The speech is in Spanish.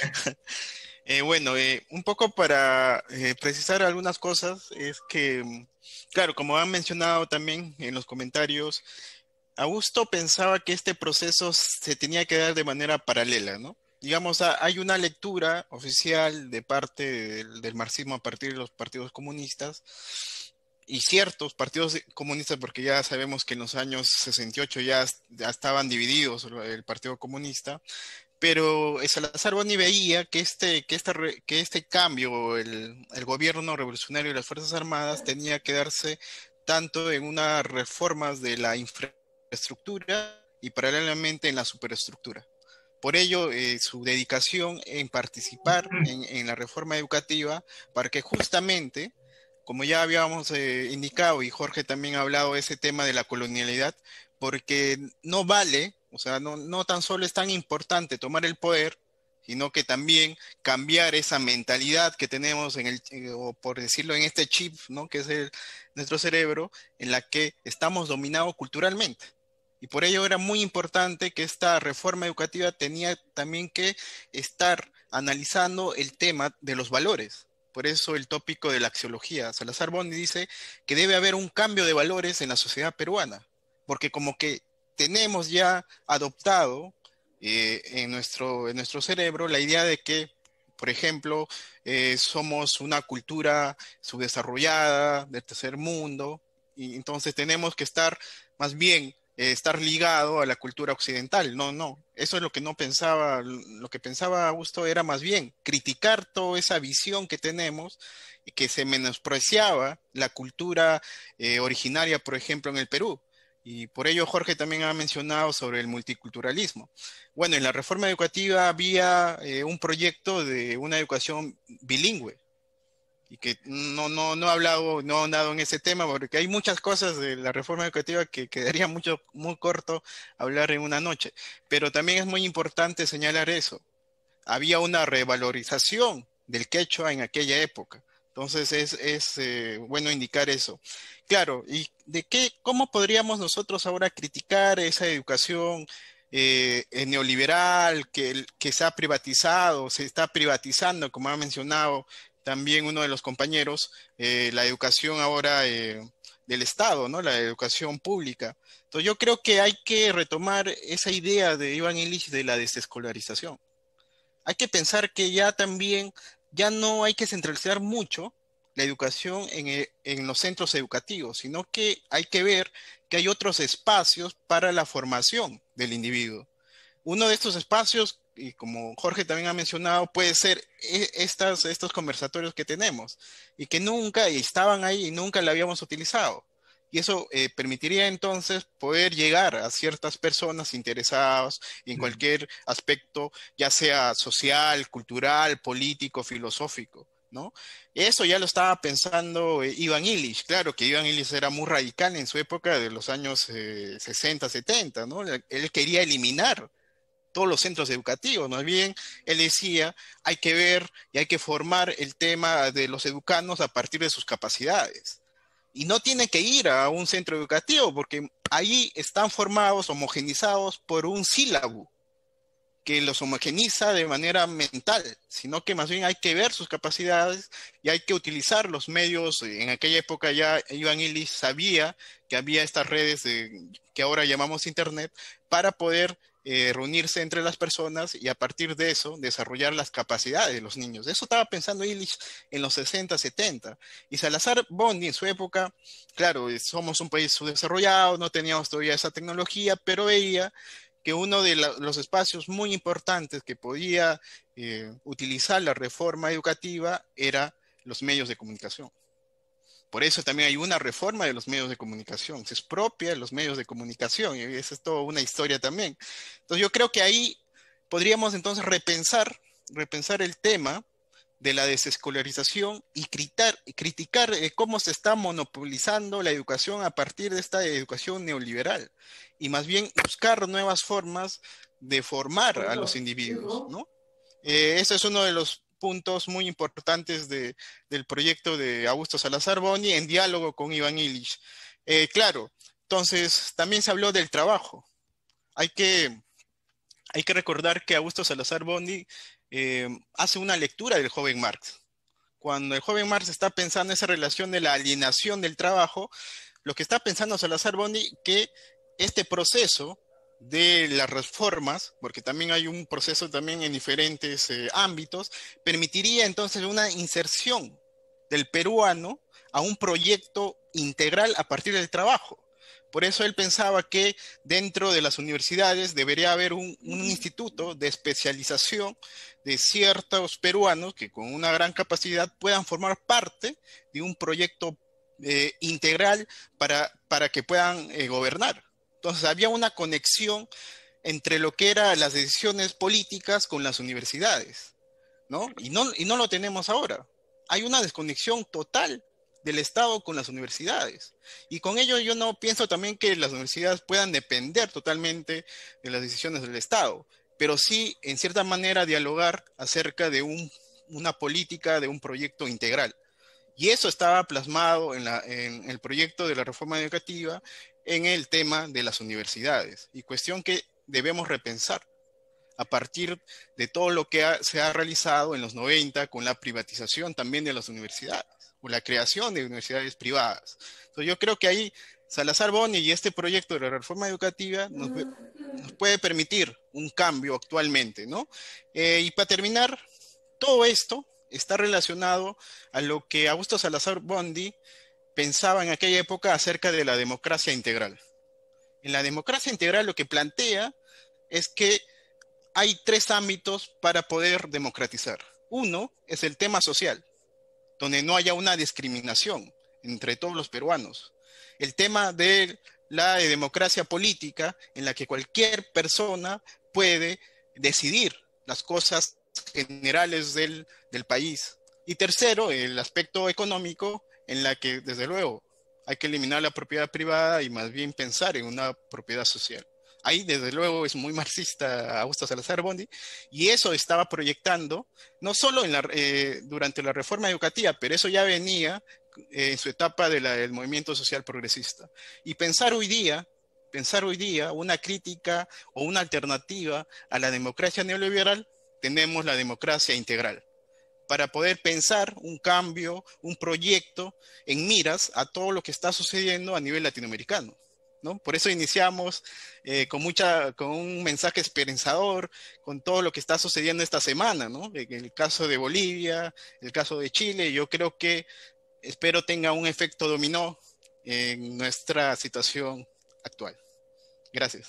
Eh, bueno, eh, un poco para eh, precisar algunas cosas, es que, mm, claro, como han mencionado también en los comentarios, Augusto pensaba que este proceso se tenía que dar de manera paralela, ¿no? Digamos, hay una lectura oficial de parte del, del marxismo a partir de los partidos comunistas y ciertos partidos comunistas, porque ya sabemos que en los años 68 ya, ya estaban divididos el Partido Comunista, pero Salazar Boni veía que este, que que este cambio, el, el, gobierno revolucionario y las Fuerzas Armadas tenía que darse tanto en unas reformas de la infraestructura y paralelamente en la superestructura. Por ello, eh, su dedicación en participar en, en, la reforma educativa para que justamente, como ya habíamos eh, indicado y Jorge también ha hablado de ese tema de la colonialidad, porque no vale o sea, no, no tan solo es tan importante tomar el poder, sino que también cambiar esa mentalidad que tenemos en el, eh, o por decirlo en este chip, ¿no? Que es el, nuestro cerebro, en la que estamos dominados culturalmente. Y por ello era muy importante que esta reforma educativa tenía también que estar analizando el tema de los valores. Por eso el tópico de la axiología. Salazar Bondi dice que debe haber un cambio de valores en la sociedad peruana, porque como que tenemos ya adoptado eh, en, nuestro, en nuestro cerebro la idea de que, por ejemplo, eh, somos una cultura subdesarrollada del tercer mundo, y entonces tenemos que estar más bien eh, estar ligado a la cultura occidental. No, no, eso es lo que no pensaba, lo que pensaba Augusto era más bien criticar toda esa visión que tenemos que se menospreciaba la cultura originaria, por ejemplo, en el Perú. Y por ello Jorge también ha mencionado sobre el multiculturalismo. Bueno, en la reforma educativa había eh, un proyecto de una educación bilingüe y que no, no, no he hablado, no he andado en ese tema porque hay muchas cosas de la reforma educativa que quedaría mucho, muy corto hablar en una noche. Pero también es muy importante señalar eso. Había una revalorización del quechua en aquella época. Entonces es, eh, bueno indicar eso. Claro, ¿y de qué, cómo podríamos nosotros ahora criticar esa educación eh, neoliberal que, que se ha privatizado, se está privatizando, como ha mencionado también uno de los compañeros, eh, la educación ahora del Estado, ¿no? La educación pública. Entonces yo creo que hay que retomar esa idea de Iván Illich de la desescolarización. Hay que pensar que ya también ya no hay que centralizar mucho la educación en, en, los centros educativos, sino que hay que ver que hay otros espacios para la formación del individuo. Uno de estos espacios, y como Jorge también ha mencionado, puede ser e, estos conversatorios que tenemos y que nunca estaban ahí y nunca la habíamos utilizado. Y eso eh, permitiría entonces poder llegar a ciertas personas interesadas en cualquier aspecto, ya sea social, cultural, político, filosófico. ¿no? Eso ya lo estaba pensando eh, Iván Illich, claro que Iván Illich era muy radical en su época de los años 60, eh, 70, ¿no? Él quería eliminar todos los centros educativos, más bien él decía, hay que ver y hay que formar el tema de los educanos a partir de sus capacidades y no tienen que ir a un centro educativo porque ahí están formados, homogenizados por un sílabo que los homogeniza de manera mental, sino que más bien hay que ver sus capacidades y hay que utilizar los medios. En aquella época ya Iván Illich sabía que había estas redes que ahora llamamos Internet para poder eh, reunirse entre las personas y a partir de eso desarrollar las capacidades de los niños. Eso estaba pensando Illich en los 60, 70. Y Salazar Bondi en su época, claro, eh, somos un país subdesarrollado, no teníamos todavía esa tecnología, pero veía que uno de los espacios muy importantes que podía eh, utilizar la reforma educativa era los medios de comunicación. Por eso también hay una reforma de los medios de comunicación, se es propia de los medios de comunicación y esa es toda una historia también. Entonces yo creo que ahí podríamos entonces repensar, repensar el tema de la desescolarización y criticar, criticar eh, cómo se está monopolizando la educación a partir de esta educación neoliberal y más bien buscar nuevas formas de formar a los individuos, ¿no? Eh, ese es uno de los puntos muy importantes de, del proyecto de Augusto Salazar Boni en diálogo con Iván Illich. Eh, claro, entonces también se habló del trabajo. Hay que, hay que recordar que Augusto Salazar Boni eh, hace una lectura del joven Marx. Cuando el joven Marx está pensando en esa relación de la alienación del trabajo, lo que está pensando Salazar Bondi, que este proceso de las reformas, porque también hay un proceso también en diferentes eh, ámbitos, permitiría entonces una inserción del peruano a un proyecto integral a partir del trabajo. Por eso él pensaba que dentro de las universidades debería haber un, instituto de especialización de ciertos peruanos que con una gran capacidad puedan formar parte de un proyecto eh, integral para, para que puedan eh, gobernar. Entonces había una conexión entre lo que eran las decisiones políticas con las universidades, ¿no? Y no, y no lo tenemos ahora. Hay una desconexión total del Estado con las universidades. Y con ello yo no pienso también que las universidades puedan depender totalmente de las decisiones del Estado, pero sí, en cierta manera, dialogar acerca de una política, de un proyecto integral. Y eso estaba plasmado en, en el proyecto de la reforma educativa en el tema de las universidades y cuestión que debemos repensar a partir de todo lo que se ha realizado en los 90 con la privatización también de las universidades o la creación de universidades privadas. Entonces yo creo que ahí Salazar Boni y este proyecto de la reforma educativa nos, puede permitir un cambio actualmente, ¿no? Eh, y para terminar, todo esto está relacionado a lo que Augusto Salazar Bondi pensaba en aquella época acerca de la democracia integral. En la democracia integral lo que plantea es que hay tres ámbitos para poder democratizar. Uno es el tema social, donde no haya una discriminación entre todos los peruanos. El tema de la democracia política, en la que cualquier persona puede decidir las cosas generales del, del país. Y tercero, el aspecto económico, en la que, desde luego, hay que eliminar la propiedad privada y más bien pensar en una propiedad social. Ahí, desde luego, es muy marxista Augusto Salazar Bondi, y eso estaba proyectando, no solo la, eh, durante la reforma educativa, pero eso ya venía eh, en su etapa del movimiento social progresista. Y pensar hoy día, pensar hoy día una crítica o una alternativa a la democracia neoliberal, tenemos la democracia integral para poder pensar un cambio, un proyecto en miras a todo lo que está sucediendo a nivel latinoamericano. ¿no? Por eso iniciamos eh, con, mucha, con un mensaje esperanzador, con todo lo que está sucediendo esta semana, ¿no? En el caso de Bolivia, el caso de Chile, yo creo que espero tenga un efecto dominó en nuestra situación actual. Gracias.